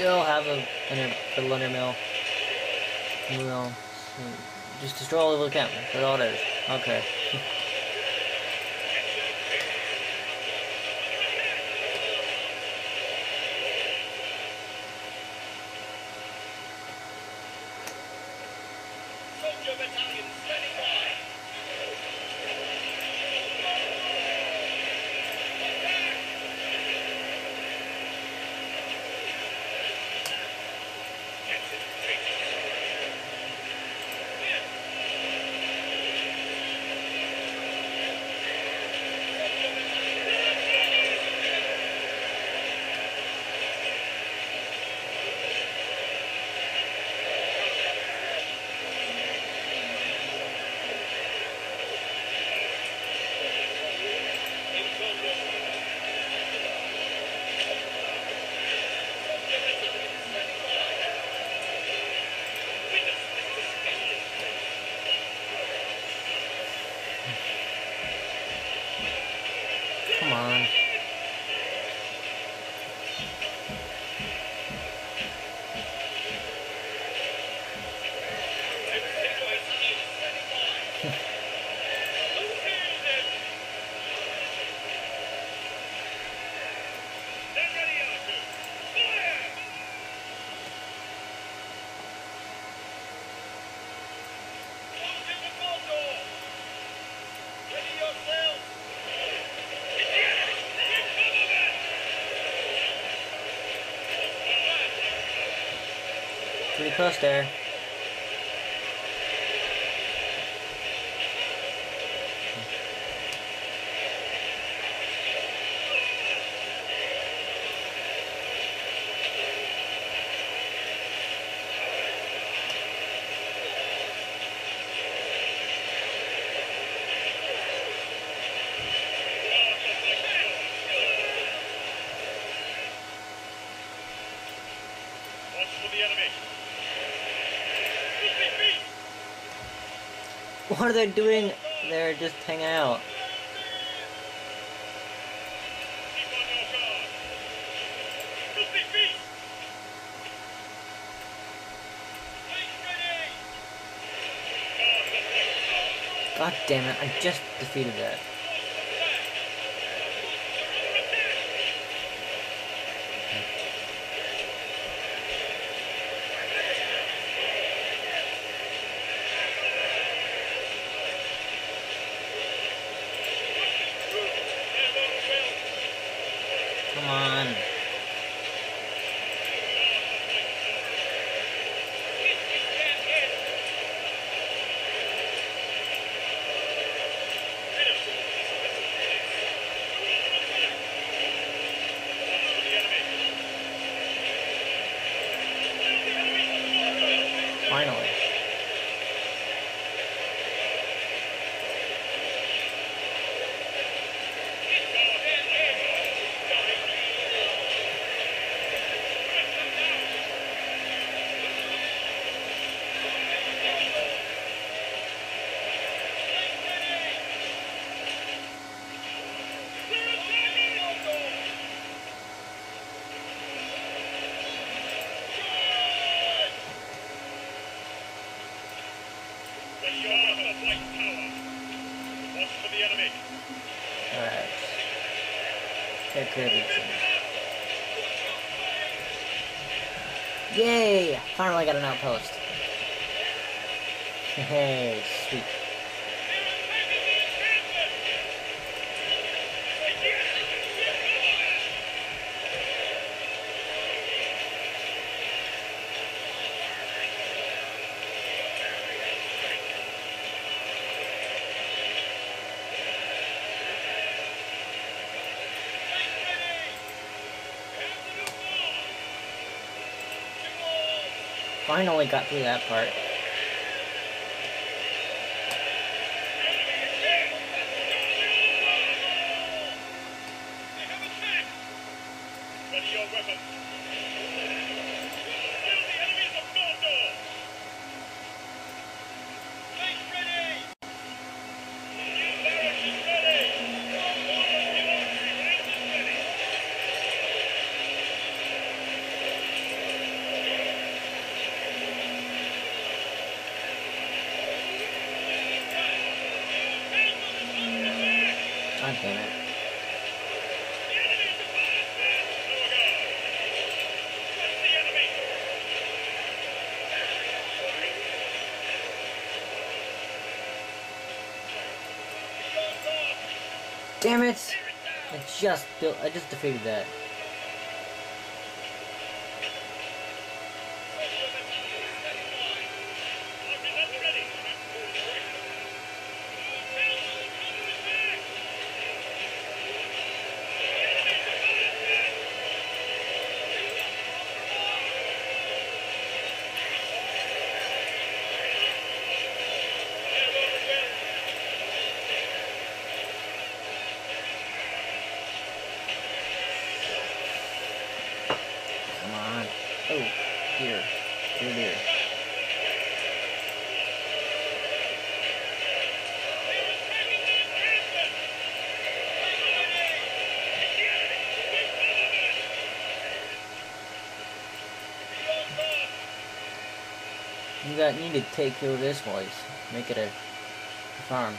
still have a, an, er, a Lumber Mill. Well, hmm, just destroy all the camp. That's all it is. Okay. on. Pretty close there. What are they doing They're just hanging out? God damn it, I just defeated that. Come on. Finally. Ready your weapon of light power. Watch for the enemy. Alright. Things. Yay! Finally got an outpost. Hey, sweet. Finally got through that part. Kill the enemies of Mordor. Place ready. New barracks is ready. New archery range is ready. God damn it. Damn it! I just built. I just defeated that. Archers at the ready! Come on. Oh, dear. Dear, dear. Got need to take care of this place. Make it a, farm.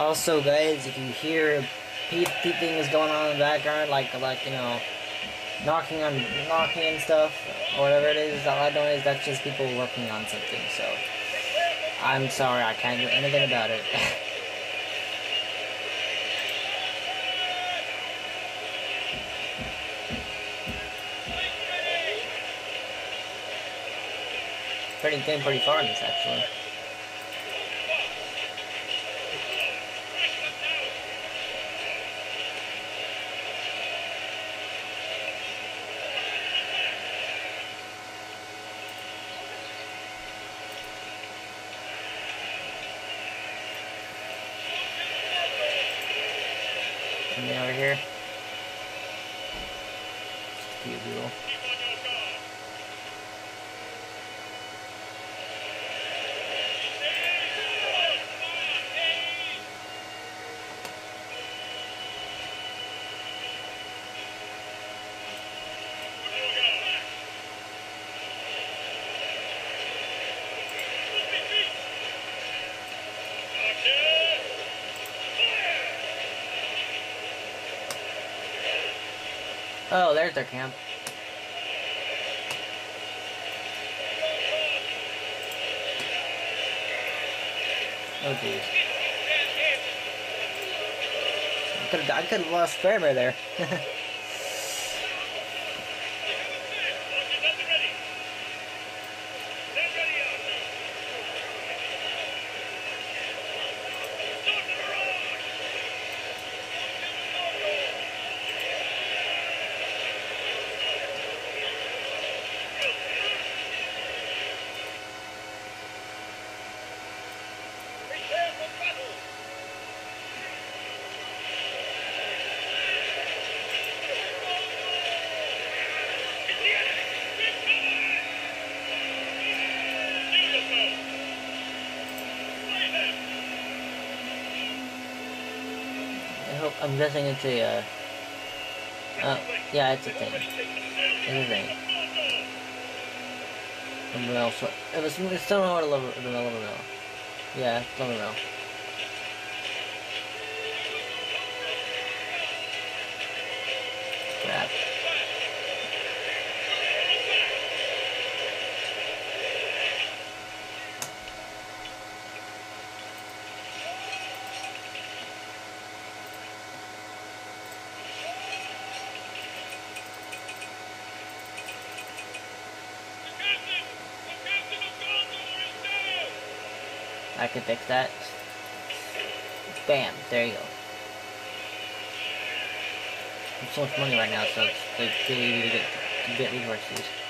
Also, guys, if you hear peep peep things going on in the background, like like you know, knocking on knocking and stuff, or whatever it is, I know is that's just people working on something. So, I'm sorry, I can't do anything about it. pretty getting pretty far in this actually. Over here. Just a few people. Keep on your guard. Oh, there's their camp. Oh jeez. I could have lost Faramir there. I'm guessing it's a uh, uh yeah it's a thing. It's a thing. Something else. It was it's still not a level the level. Yeah, it's level mill. Crap. The captain! The captain of Gondor is down! I can fix that. Bam, there you go. So much money right now, so it's like really easy to get to get resources.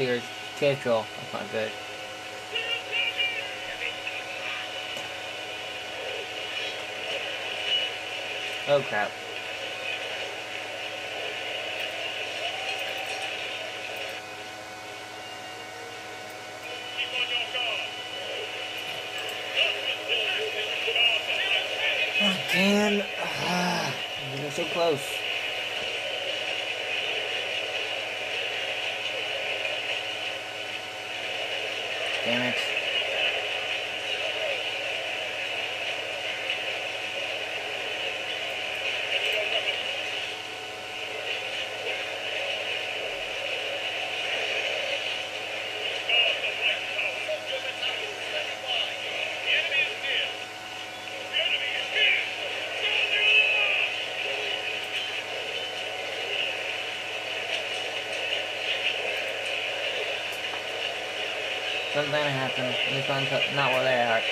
Cody or Cantrell. That's not good. Oh crap. Again, uh, so close. damage. Gonna happen. And it's not where they are.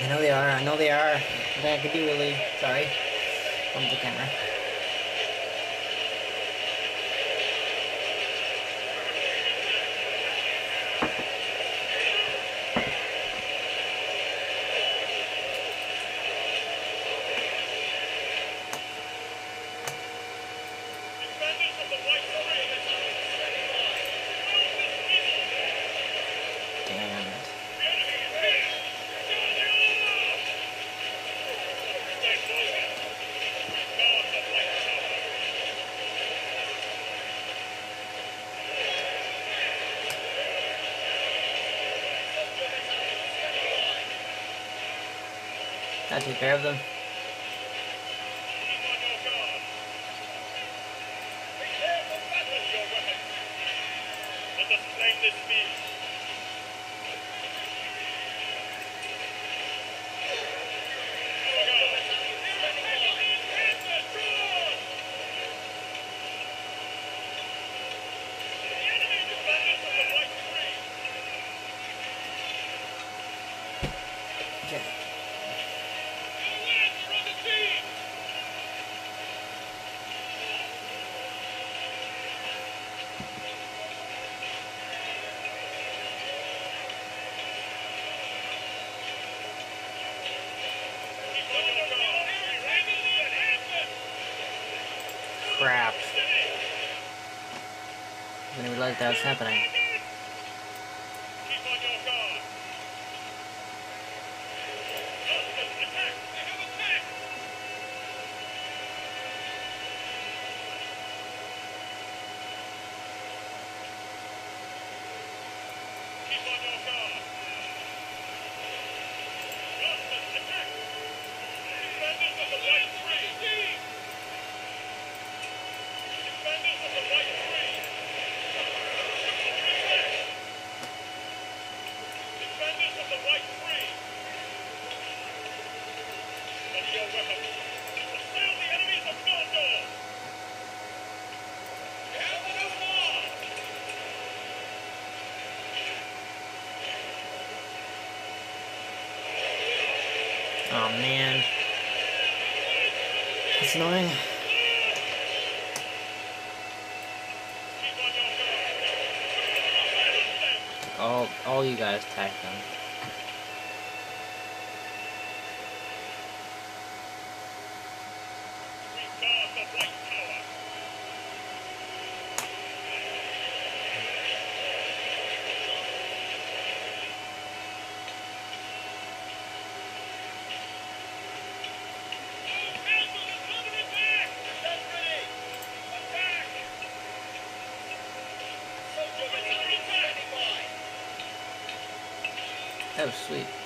I know they are, I know they are. Nothing I be really. Sorry. Bump the camera. cai com queda. Let us claim this. that was happening. Oh man. It's annoying. All, all you guys attack them. sweet.